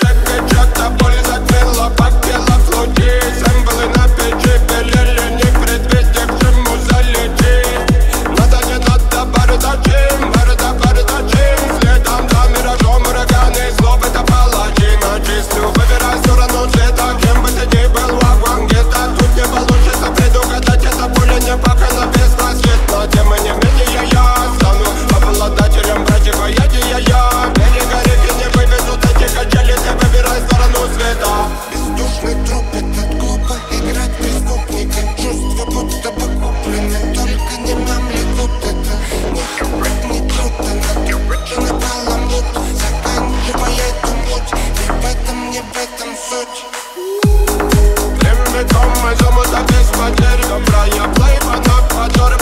check Leben wird kommen, als ob man das ist, was fly, Brei, ja, bleib an, ab, hat, oder,